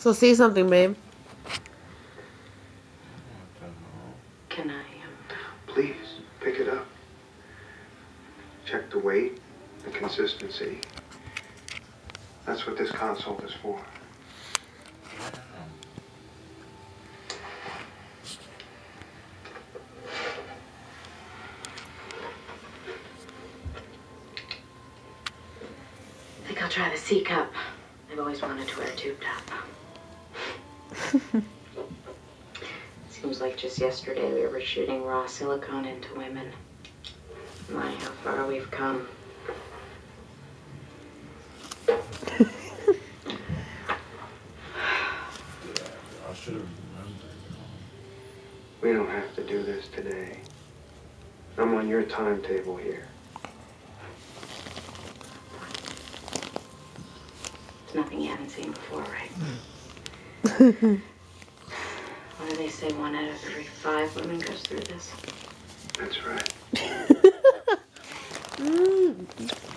So say something, babe. Can I, um, Please, pick it up. Check the weight, the consistency. That's what this console is for. I think I'll try the C cup. I've always wanted to wear a tube top. Seems like just yesterday we were shooting raw silicone into women. My, how far we've come. I should have remembered. We don't have to do this today. I'm on your timetable here. It's nothing you haven't seen before, right? Hmm what do they say? One out of every five women goes through this. That's right. mm.